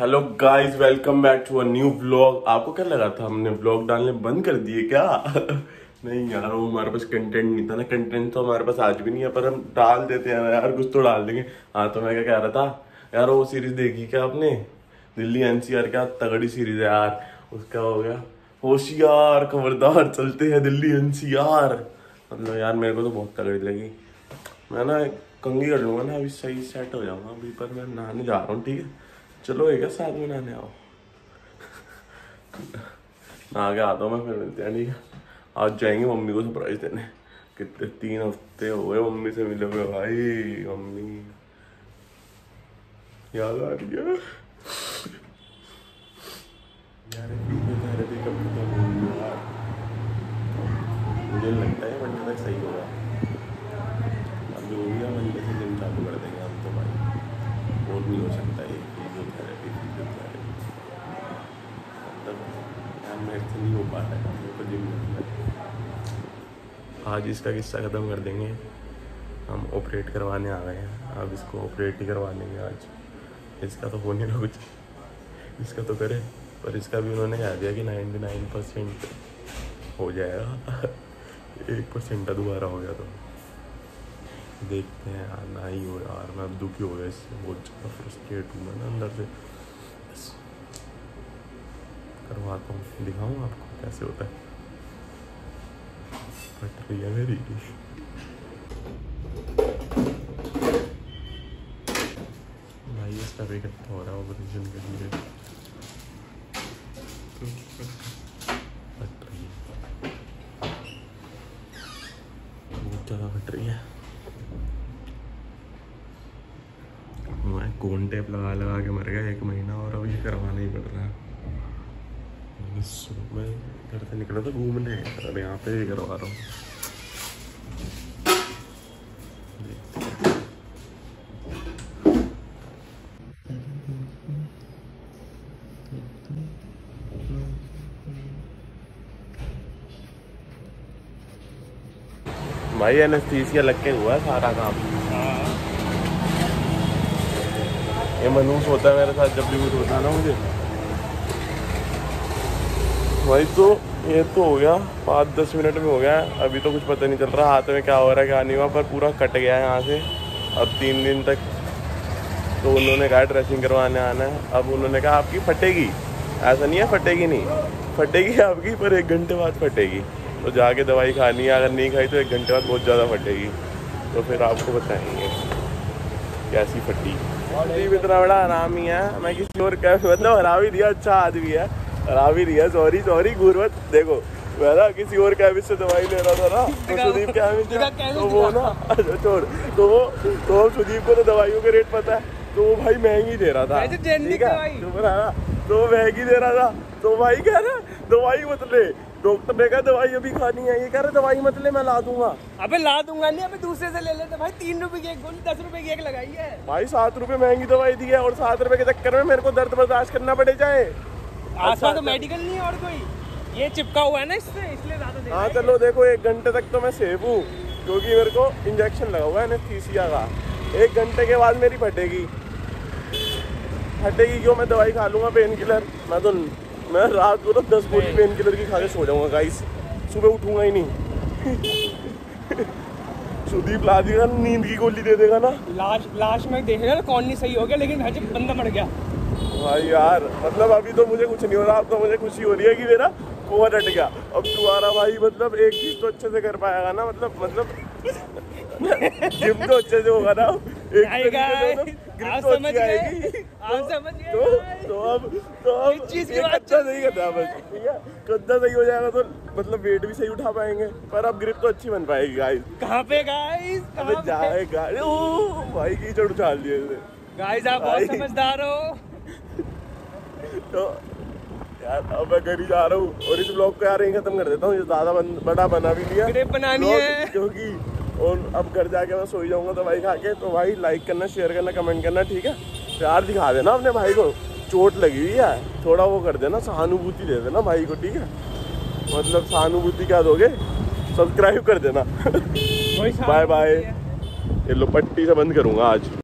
Hello guys welcome back to a new vlog आपको क्या लगा था हमने व्लॉग डालने बंद कर दिए क्या? नहीं यार, वो हमारे पास कंटेंट नहीं था ना। कंटेंट तो हमारे पास आज भी नहीं है, पर हम डाल देते हैं। यार, कुछ तो डाल देंगे। हाँ तो मैं क्या कह रहा था? यार, वो सीरीज़ देखी क्या आपने? दिल्ली एनसीआर क्या तगड़ी सीरीज़ है यार। उसका हो गया। होशियार खबरदार चलते हैं दिल्ली एनसीआर मतलब यार, मेरे को तो बहुत तगड़ी लगी। मैं ना कंगी कर लूँगा ना, अभी सही सेट हो जाऊँगा अभी, पर मैं नहाने जा रहा हूँ, ठीक है? चलो एक साथ में नहाने आओ। ना के आता हूँ मैं, फिर मिलते हैं, ठीक है? आज जाएँगे मम्मी को सरप्राइज़ देने। कितने, तीन हफ़्ते हो गए मम्मी से मिले हुए। भाई, मम्मी। याद आ रही है यार थेरेपी कब खत्म होगी यार मुझे लगता है मंडे तक सही होगा अब जो भी है मंडे से जिम चालू कर देंगे हम तो भाई और भी हो सकता है फिजियोथेरेपी फिजियोथेरेपी मतलब यार मेरे से नहीं हो पा रहा है मेरे को जिम करना है आज इसका किस्सा ख़त्म कर देंगे। हम ऑपरेट करवाने आ गए हैं। अब इसको ऑपरेट ही करवा लेंगे आज। इसका तो होने ना कुछ। इसका तो करे, पर इसका भी उन्होंने कह दिया कि 99 परसेंट हो जाएगा। एक परसेंट दोबारा हो गया तो। देखते हैं, यार, ना ही हो, यार, मैं अब दुखी हो गया इससे। बहुत ज़्यादा फ्रस्ट्रेट हूँ मैं ना अंदर से। करवाता हूँ, दिखाऊँ आपको कैसे होता है। मेरी भाई इसका भी कितना हो रहा है ऑपरेशन मैं कोन टेप लगा लगा के मर गया एक महीना और ये करवाना ही पड़ सुबह मैं घर से निकला था घूमने और यहाँ पे ही करवा रहा हूँ भाई एनेस्थीसिया लग के हुआ है सारा काम। ये मनूस होता है मेरे साथ जब भी कुछ होता है ना मुझे। भाई तो ये तो हो गया। पाँच दस मिनट में हो गया। अभी तो कुछ पता नहीं चल रहा, हाथ में क्या हो रहा है, क्या नहीं हुआ, पर पूरा कट गया है यहाँ से। अब तीन दिन तक तो उन्होंने कहा ड्रेसिंग करवाने आना है। अब उन्होंने कहा, आपकी फटेगी। ऐसा नहीं है, फटेगी नहीं। फटेगी आपकी, पर एक घंटे बाद फटेगी। तो जाके दवाई खानी है, अगर नहीं खाई तो एक घंटे बाद बहुत ज़्यादा फटेगी। तो फिर आपको बताएँगे, कैसी फटी। इतना बड़ा आराम ही है। मैं किसी और का मतलब हरा भी दिया अच्छा आदमी है। भी दिया सॉरी सॉरी गुरबत। देखो मैं ना किसी और कैबिन से दवाई ले रहा था ना तो सुदीप कैबिन तो वो ना अच्छा छोड़। तो वो तो सुदीप को तो दवाइयों के रेट पता है तो वो भाई महँगी दे रहा था। ठीक है? तो वो महँगी दे रहा था। तो भाई कह रहा दवाई मत ले। डॉक्टर ने कहा दवाई अभी खानी है। ये कह रहे दवाई मत ले मैं ला दूँगा। अबे ला दूँगा नहीं अबे दूसरे से ले लेते भाई तीन रुपए की एक गोली दस रुपए की एक लगाई है। भाई सात रुपए महँगी दवाई दी है और सात रुपए के चक्कर में मेरे को दर्द बर्दाश्त करना पड़े जाए आसपास तो मेडिकल नहीं है और कोई? ये चिपका हुआ है ना इससे इसलिए ज़्यादा हाँ चलो देखो एक घंटे तक तो मैं सेफ़ हूँ क्योंकि मेरे को इंजेक्शन लगा हुआ है एनेस्थीसिया का। एक घंटे के बाद मेरी फटेगी। फटेगी क्यों? मैं दवाई खा लूँगा पेन किलर मैं तो मैं रात को तो दस गोली पेन किलर की खा के सो जाऊँगा गाइस सुबह उठूँगा ही नहीं। सुदीप ला देगा नींद की गोली दे देगा ना। लाश लाश में देखेगा कौन नहीं सही हो गया लेकिन भाई बंदा मर गया। भाई यार मतलब अभी तो मुझे कुछ नहीं हो रहा अब तो मुझे खुशी हो रही है कि मेरा कुआ डट गया। अब तुम्हारा भाई मतलब एक चीज़ तो अच्छे से कर पाएगा ना मतलब मतलब जिम तो अच्छे से होगा ना एक तो समझ गए? आप समझ गए तो तो अब तो अब चीज़ की बात सही करना बस ठीक है? कच्चा सही हो जाएगा तो मतलब वेट भी सही उठा पाएँगे पर अब ग्रिप तो अच्छी बन पाएगी गाइस कहाँ पे गाइस अबे कहाँ पे? जाएगा ओ भाई की चढ़ उछाल दिए गाइस आप बहुत समझदार हो। तो यार अब मैं घर ही जा रहा हूँ और इस ब्लॉग को यार यहीं खत्म कर देता हूँ। ये ज़्यादा बन, बड़ा बना भी लिया। बनानी है। क्योंकि और अब घर जाके मैं सो ही जाऊँगा तो भाई खा के तो भाई लाइक करना शेयर करना कमेंट करना ठीक है? प्यार दिखा देना अपने भाई को। चोट लगी हुई है। थोड़ा वो कर देना सहानुभूति दे देना भाई को ठीक है? मतलब सहानुभूति क्या दोगे? सब्सक्राइब कर देना। Bye bye. ये लो पट्टी से बंद करूँगा आज।